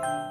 Música